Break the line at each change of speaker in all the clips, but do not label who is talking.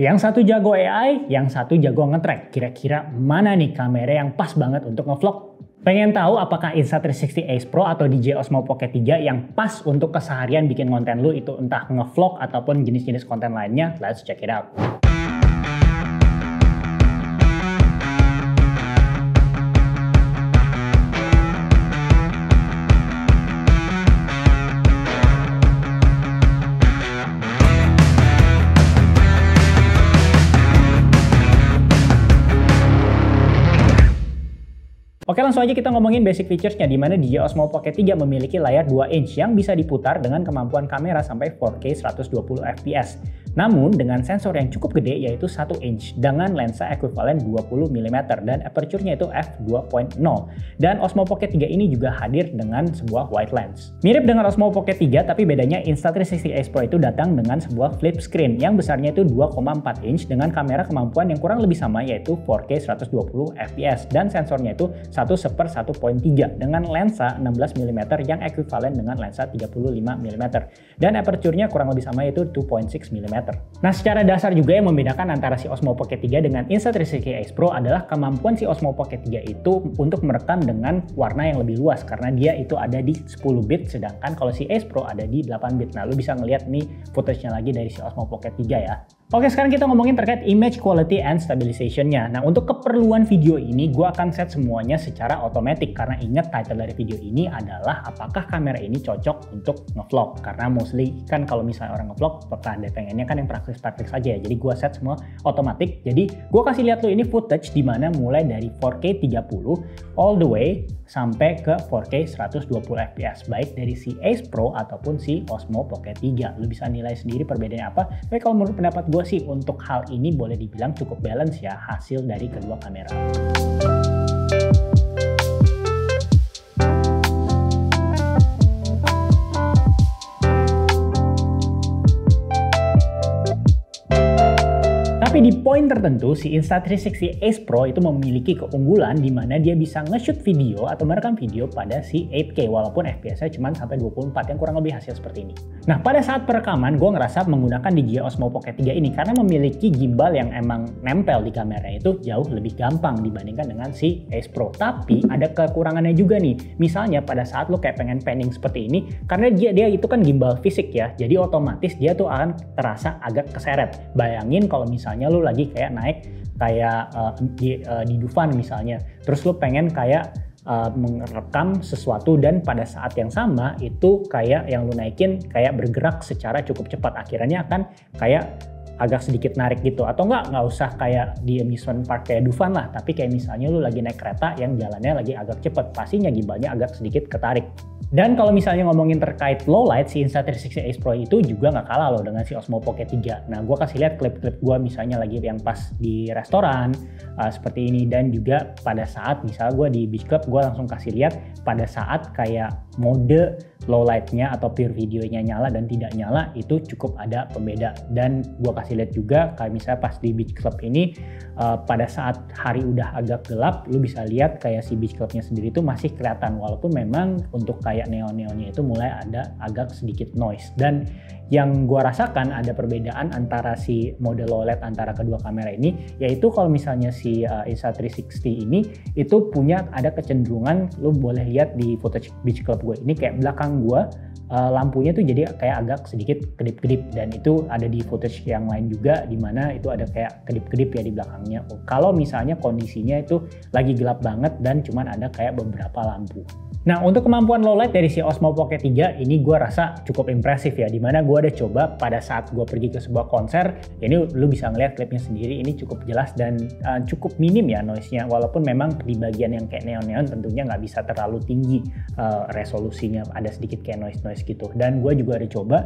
Yang satu jago AI, yang satu jago ngetrack. Kira-kira mana nih kamera yang pas banget untuk ngevlog? Pengen tahu apakah Insta360 Ace Pro atau DJI Osmo Pocket 3 yang pas untuk keseharian bikin konten lu itu entah ngevlog ataupun jenis-jenis konten lainnya? Let's check it out. Langsung aja kita ngomongin basic featuresnya di mana DJI Osmo Pocket 3 memiliki layar 2 inch yang bisa diputar dengan kemampuan kamera sampai 4K 120 fps. Namun dengan sensor yang cukup gede yaitu 1 inch dengan lensa ekuivalen 20 mm dan aperture-nya itu f2.0. Dan Osmo Pocket 3 ini juga hadir dengan sebuah wide lens. Mirip dengan Osmo Pocket 3 tapi bedanya Insta360 Ace Pro itu datang dengan sebuah flip screen yang besarnya itu 2,4 inch dengan kamera kemampuan yang kurang lebih sama yaitu 4K 120 fps dan sensornya itu 1 per 1.3 dengan lensa 16 mm yang ekuivalen dengan lensa 35 mm dan aperture-nya kurang lebih sama yaitu 2.6 mm. Nah secara dasar juga yang membedakan antara si Osmo Pocket 3 dengan Insta360 Ace Pro adalah kemampuan si Osmo Pocket 3 itu untuk merekam dengan warna yang lebih luas karena dia itu ada di 10 bit sedangkan kalau si Ace Pro ada di 8 bit. Nah lu bisa ngeliat nih footage-nya lagi dari si Osmo Pocket 3 ya. Oke sekarang kita ngomongin terkait image quality and stabilization-nya. Nah untuk keperluan video ini gue akan set semuanya secara otomatis karena ingat title dari video ini adalah apakah kamera ini cocok untuk ngevlog. Karena mostly kan kalau misalnya orang ngevlog pertanda pengennya kan yang praktis-praktis aja ya. Jadi gue set semua otomatis jadi gue kasih lihat lo ini footage di mana mulai dari 4K 30 all the way sampai ke 4K 120 fps baik dari si Ace Pro ataupun si Osmo Pocket 3 lo bisa nilai sendiri perbedaannya apa. Tapi kalau menurut pendapat gue sih untuk hal ini boleh dibilang cukup balance ya hasil dari kedua kamera. Poin tertentu, si Insta360 Ace Pro itu memiliki keunggulan di mana dia bisa nge-shoot video atau merekam video pada si 8K walaupun FPS-nya cuma sampai 24 yang kurang lebih hasil seperti ini. Nah, pada saat perekaman, gue ngerasa menggunakan DJI Osmo Pocket 3 ini karena memiliki gimbal yang emang nempel di kamera itu jauh lebih gampang dibandingkan dengan si Ace Pro. Tapi ada kekurangannya juga nih. Misalnya pada saat lo kayak pengen panning seperti ini, karena dia dia itu kan gimbal fisik ya, jadi otomatis dia tuh akan terasa agak keseret. Bayangin kalau misalnya lu lagi kayak naik kayak uh, di, uh, di Dufan misalnya. Terus lu pengen kayak uh, merekam sesuatu dan pada saat yang sama itu kayak yang lu naikin kayak bergerak secara cukup cepat. Akhirnya akan kayak agak sedikit narik gitu atau enggak nggak usah kayak di amusement park kayak Dufan lah tapi kayak misalnya lu lagi naik kereta yang jalannya lagi agak cepat pastinya gimbalnya agak sedikit ketarik dan kalau misalnya ngomongin terkait low light, si Insta360 Ace Pro itu juga nggak kalah loh dengan si Osmo Pocket 3. Nah, gue kasih lihat klip-klip gue misalnya lagi yang pas di restoran, uh, seperti ini. Dan juga pada saat misalnya gue di beach club, gue langsung kasih lihat pada saat kayak mode low lightnya atau pure videonya nyala dan tidak nyala itu cukup ada pembeda dan gue kasih lihat juga kayak misalnya pas di beach club ini uh, pada saat hari udah agak gelap lu bisa lihat kayak si beach clubnya sendiri itu masih kelihatan. Walaupun memang untuk kayak neon-neonnya itu mulai ada agak sedikit noise. Dan yang gue rasakan ada perbedaan antara si mode low light antara kedua kamera ini yaitu kalau misalnya si uh, Insta360 ini itu punya ada kecenderungan lu boleh lihat di footage beach club gue ini kayak belakang gue uh, lampunya tuh jadi kayak agak sedikit kedip-kedip dan itu ada di footage yang lain juga di mana itu ada kayak kedip-kedip ya di belakangnya. Kalau misalnya kondisinya itu lagi gelap banget dan cuman ada kayak beberapa lampu. Nah untuk kemampuan low light dari si Osmo Pocket 3 ini gue rasa cukup impresif ya di mana gue ada coba pada saat gue pergi ke sebuah konser ini lu bisa ngeliat klipnya sendiri ini cukup jelas dan uh, cukup minim ya noise-nya walaupun memang di bagian yang kayak neon-neon tentunya nggak bisa terlalu tinggi uh, resolusinya ada sedikit kayak noise-noise gitu. Dan gue juga ada coba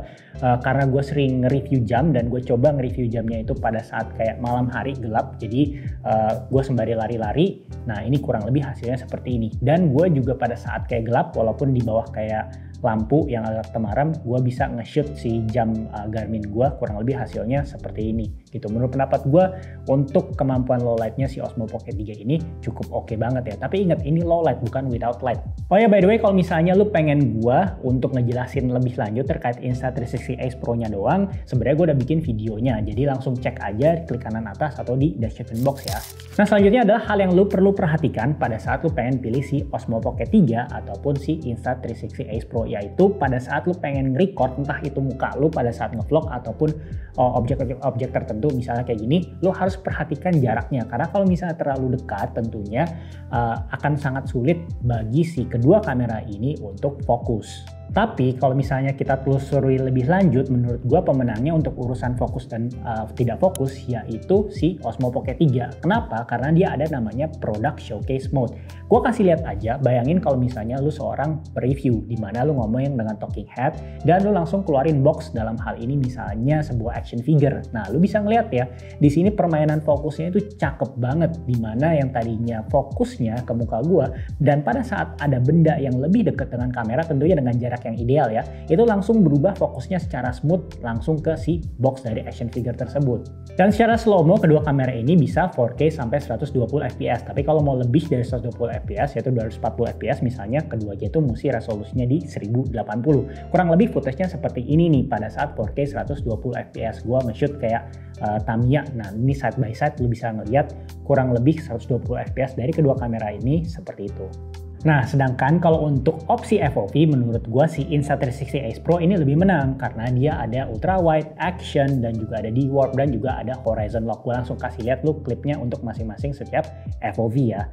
uh, karena gue sering nge-review jam dan gue coba nge-review jamnya itu pada saat kayak malam hari gelap. Jadi uh, gue sembari lari-lari. Nah ini kurang lebih hasilnya seperti ini. Dan gue juga pada saat kayak gelap walaupun di bawah kayak lampu yang agak temaram, gue bisa nge-shoot si jam uh, Garmin gue kurang lebih hasilnya seperti ini gitu. Menurut pendapat gue untuk kemampuan low lightnya si Osmo Pocket 3 ini cukup oke okay banget ya. Tapi ingat ini low light bukan without light. Oh ya by the way kalau misalnya lu pengen gue untuk ngejelasin lebih lanjut terkait Insta360 Ace Pro-nya doang, sebenarnya gue udah bikin videonya. Jadi langsung cek aja klik kanan atas atau di description box ya. Nah selanjutnya adalah hal yang lu perlu perhatikan pada saat lu pengen pilih si Osmo Pocket 3 ataupun si Insta360 Ace Pro yaitu pada saat lu pengen record entah itu muka lu pada saat ngevlog ataupun oh, objek-objek objek tertentu misalnya kayak gini lu harus perhatikan jaraknya karena kalau misalnya terlalu dekat tentunya uh, akan sangat sulit bagi si kedua kamera ini untuk fokus. Tapi kalau misalnya kita telusuri lebih lanjut, menurut gue pemenangnya untuk urusan fokus dan uh, tidak fokus yaitu si Osmo Pocket 3. Kenapa? Karena dia ada namanya Product Showcase Mode. Gue kasih lihat aja, bayangin kalau misalnya lu seorang review di mana lu ngomongin dengan talking head dan lu langsung keluarin box dalam hal ini misalnya sebuah action figure. Nah, lu bisa ngeliat ya, di sini permainan fokusnya itu cakep banget di mana yang tadinya fokusnya ke muka gue dan pada saat ada benda yang lebih dekat dengan kamera tentunya dengan jarak jarak yang ideal ya, itu langsung berubah fokusnya secara smooth langsung ke si box dari action figure tersebut. Dan secara slow-mo kedua kamera ini bisa 4K sampai 120 fps, tapi kalau mau lebih dari 120 fps yaitu 240 fps misalnya keduanya itu mesti resolusinya di 1080. Kurang lebih footage-nya seperti ini nih pada saat 4K 120 fps. Gua nge-shoot kayak uh, Tamiya. Nah, ini side by side lu bisa ngeliat kurang lebih 120 fps dari kedua kamera ini seperti itu. Nah, sedangkan kalau untuk opsi FOV menurut gue si Insta360 Ace Pro ini lebih menang karena dia ada ultra wide, action, dan juga ada D-Warp dan juga ada horizon lock. Gue langsung kasih lihat lu klipnya untuk masing-masing setiap FOV ya.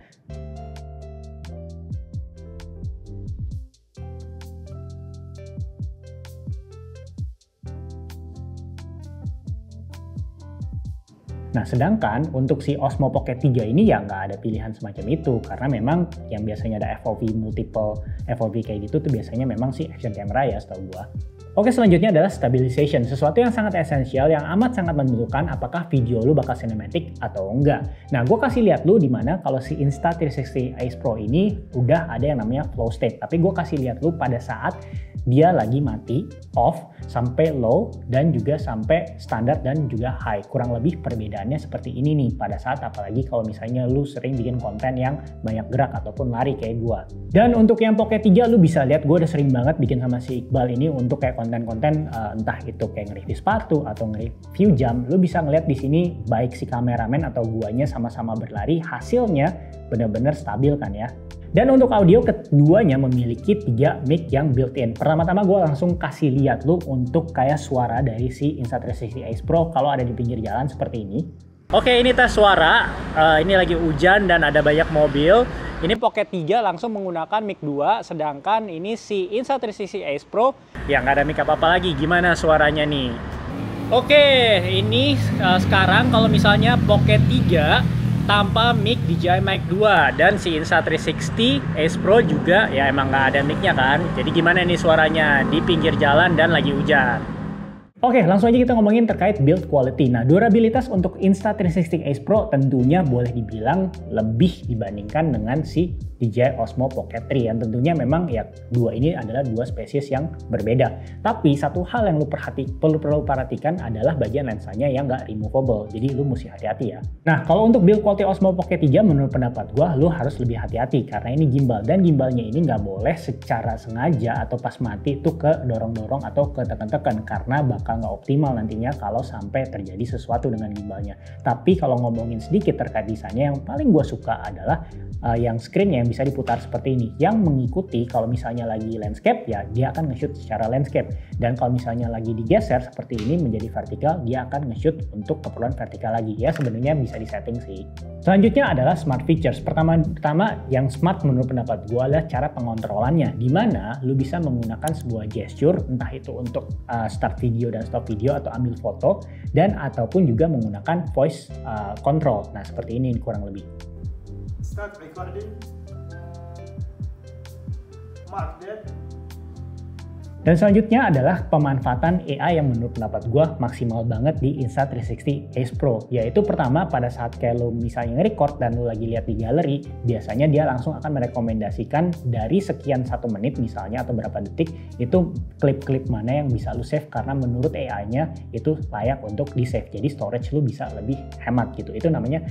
Nah, sedangkan untuk si Osmo Pocket 3 ini ya nggak ada pilihan semacam itu karena memang yang biasanya ada FOV multiple FOV kayak gitu tuh biasanya memang si action camera ya setahu gua. Oke selanjutnya adalah stabilization, sesuatu yang sangat esensial yang amat sangat menentukan apakah video lu bakal cinematic atau enggak. Nah gue kasih lihat lu di mana kalau si Insta360 Ace Pro ini udah ada yang namanya flow state, tapi gue kasih lihat lu pada saat dia lagi mati, off, sampai low, dan juga sampai standar dan juga high. Kurang lebih perbedaannya seperti ini nih pada saat apalagi kalau misalnya lu sering bikin konten yang banyak gerak ataupun lari kayak gua. Dan untuk yang Pocket 3 lu bisa lihat gue udah sering banget bikin sama si Iqbal ini untuk kayak konten-konten uh, entah itu kayak nge-review sepatu atau nge-review jam. Lu bisa ngeliat di sini baik si kameramen atau guanya sama-sama berlari hasilnya benar-benar stabil kan ya. Dan untuk audio keduanya memiliki tiga mic yang built-in. Pertama-tama gue langsung kasih lihat lu untuk kayak suara dari si Insta360 Ace Pro kalau ada di pinggir jalan seperti ini. Oke ini tes suara, uh, ini lagi hujan dan ada banyak mobil. Ini Pocket 3 langsung menggunakan mic 2, sedangkan ini si Insta360 Ace Pro yang nggak ada mic apa-apa lagi. Gimana suaranya nih? Oke, ini uh, sekarang kalau misalnya Pocket 3 tanpa mic DJI Mic 2 dan si Insta360 Ace Pro juga ya emang nggak ada micnya kan. Jadi gimana nih suaranya? Di pinggir jalan dan lagi hujan. Oke, langsung aja kita ngomongin terkait build quality. Nah, durabilitas untuk Insta360 Ace Pro tentunya boleh dibilang lebih dibandingkan dengan si DJI Osmo Pocket 3 yang tentunya memang ya dua ini adalah dua spesies yang berbeda. Tapi satu hal yang lu perhati perlu perlu perhatikan adalah bagian lensanya yang nggak removable. Jadi lu mesti hati-hati ya. Nah kalau untuk build quality Osmo Pocket 3 menurut pendapat gua lu harus lebih hati-hati karena ini gimbal dan gimbalnya ini nggak boleh secara sengaja atau pas mati itu ke dorong-dorong atau ke tekan-tekan karena bakal nggak optimal nantinya kalau sampai terjadi sesuatu dengan gimbalnya. Tapi kalau ngomongin sedikit terkait desainnya yang paling gua suka adalah uh, yang screen yang bisa diputar seperti ini. Yang mengikuti kalau misalnya lagi landscape ya dia akan nge-shoot secara landscape. Dan kalau misalnya lagi digeser seperti ini menjadi vertikal dia akan nge-shoot untuk keperluan vertikal lagi. Ya sebenarnya bisa disetting sih. Selanjutnya adalah smart features. Pertama pertama yang smart menurut pendapat gue adalah cara pengontrolannya. Di mana lu bisa menggunakan sebuah gesture entah itu untuk uh, start video dan stop video atau ambil foto dan ataupun juga menggunakan voice uh, control. Nah seperti ini kurang lebih. Start recording Dan selanjutnya adalah pemanfaatan AI yang menurut pendapat gue maksimal banget di Insta360 Ace Pro. Yaitu pertama pada saat kayak lo misalnya nge-record dan lo lagi lihat di galeri, biasanya dia langsung akan merekomendasikan dari sekian satu menit misalnya atau berapa detik itu klip-klip mana yang bisa lo save karena menurut AI-nya itu layak untuk di save. Jadi storage lo bisa lebih hemat gitu. Itu namanya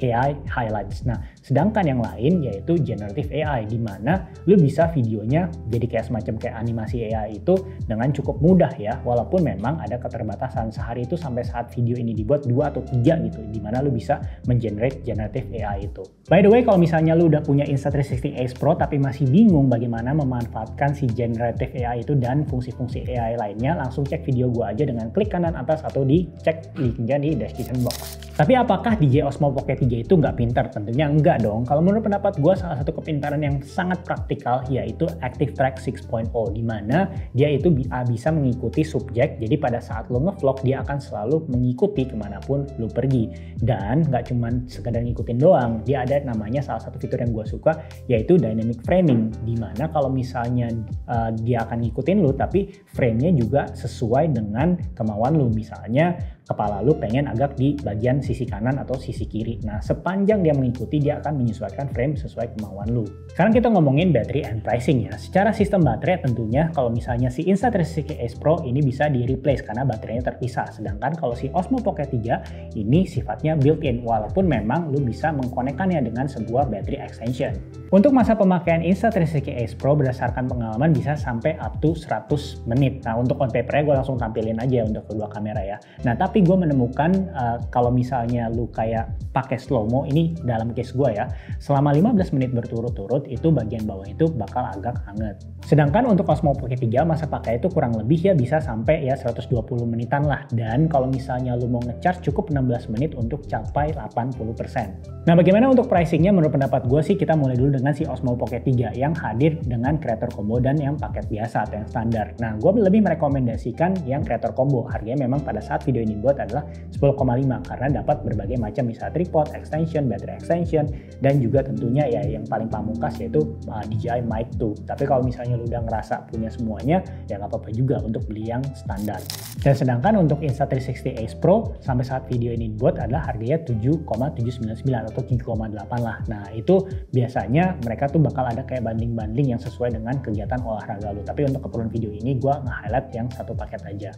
AI highlights. Nah, sedangkan yang lain yaitu generative AI di mana lu bisa videonya jadi kayak semacam kayak animasi AI itu dengan cukup mudah ya. Walaupun memang ada keterbatasan sehari itu sampai saat video ini dibuat dua atau tiga gitu di mana lu bisa mengenerate generative AI itu. By the way, kalau misalnya lu udah punya Insta360 Ace Pro tapi masih bingung bagaimana memanfaatkan si generative AI itu dan fungsi-fungsi AI lainnya, langsung cek video gua aja dengan klik kanan atas atau dicek linknya di description box. Tapi apakah DJ Osmo Pocket 3 itu nggak pintar? Tentunya enggak dong. Kalau menurut pendapat gue salah satu kepintaran yang sangat praktikal yaitu Active Track 6.0 di mana dia itu bisa mengikuti subjek. Jadi pada saat lo ngevlog dia akan selalu mengikuti ke mana pun lo pergi. Dan nggak cuma sekedar ngikutin doang, dia ada namanya salah satu fitur yang gue suka yaitu Dynamic Framing di mana kalau misalnya uh, dia akan ngikutin lo tapi frame-nya juga sesuai dengan kemauan lo. Misalnya kepala lu pengen agak di bagian sisi kanan atau sisi kiri. Nah, sepanjang dia mengikuti, dia akan menyesuaikan frame sesuai kemauan lu. Sekarang kita ngomongin battery and pricing ya. Secara sistem baterai tentunya kalau misalnya si Insta360 Ace Pro ini bisa di replace karena baterainya terpisah. Sedangkan kalau si Osmo Pocket 3 ini sifatnya built-in walaupun memang lu bisa mengkonekkannya dengan sebuah battery extension. Untuk masa pemakaian Insta360 Ace Pro berdasarkan pengalaman bisa sampai up to 100 menit. Nah, untuk on paper gue langsung tampilin aja untuk kedua kamera ya. Nah, tapi tapi gue menemukan uh, kalau misalnya lu kayak pakai slow mo ini dalam case gue ya selama 15 menit berturut-turut itu bagian bawah itu bakal agak hangat. Sedangkan untuk Osmo Pocket 3 masa pakai itu kurang lebih ya bisa sampai ya 120 menitan lah. Dan kalau misalnya lu mau ngecharge cukup 16 menit untuk capai 80% nah bagaimana untuk pricingnya? Menurut pendapat gue sih kita mulai dulu dengan si Osmo Pocket 3 yang hadir dengan creator combo dan yang paket biasa atau yang standar. Nah gue lebih merekomendasikan yang creator combo. Harganya memang pada saat video ini gue buat adalah 10,5 karena dapat berbagai macam misalnya tripod, extension, battery extension, dan juga tentunya ya yang paling pamungkas yaitu uh, DJI Mic 2. Tapi kalau misalnya lu udah ngerasa punya semuanya, ya nggak apa-apa juga untuk beli yang standar. Dan sedangkan untuk Insta360 Ace Pro sampai saat video ini dibuat adalah harganya 7,799 atau 7,8 lah. Nah itu biasanya mereka tuh bakal ada kayak banding-banding yang sesuai dengan kegiatan olahraga lu. Tapi untuk keperluan video ini gue nge-highlight yang satu paket aja.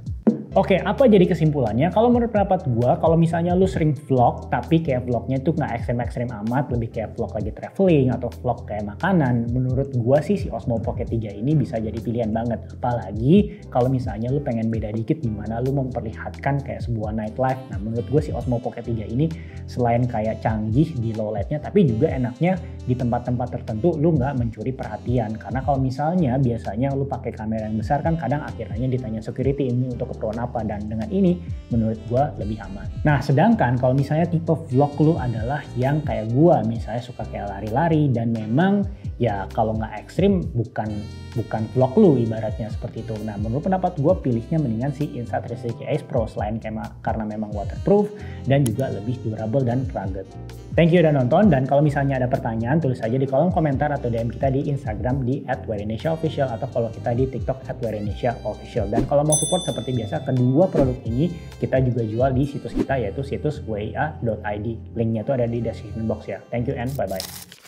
Oke, apa jadi kesimpulannya? Kalau menurut pendapat gue, kalau misalnya lu sering vlog, tapi kayak vlognya tuh nggak ekstrem-ekstrem amat, lebih kayak vlog lagi traveling atau vlog kayak makanan, menurut gue sih si Osmo Pocket 3 ini bisa jadi pilihan banget. Apalagi kalau misalnya lu pengen beda dikit di mana lu memperlihatkan kayak sebuah nightlife. Nah, menurut gue si Osmo Pocket 3 ini selain kayak canggih di low lightnya, tapi juga enaknya di tempat-tempat tertentu lu nggak mencuri perhatian. Karena kalau misalnya biasanya lu pakai kamera yang besar kan kadang akhirnya ditanya security ini untuk keperluan apa dan dengan ini menurut gue lebih aman. Nah sedangkan kalau misalnya tipe vlog lu adalah yang kayak gue misalnya suka kayak lari-lari dan memang ya kalau nggak ekstrim bukan bukan vlog lu ibaratnya seperti itu. Nah menurut pendapat gue pilihnya mendingan si Insta360 Ace Pro selain karena memang waterproof dan juga lebih durable dan rugged. Thank you udah nonton dan kalau misalnya ada pertanyaan tulis aja di kolom komentar atau DM kita di Instagram di @wearinesiaofficial atau kalau kita di TikTok @wearinesiaofficial. Dan kalau mau support seperti biasa kedua produk ini kita juga jual di situs kita yaitu situs wa.id. Linknya tuh ada di description box ya. Thank you and bye bye.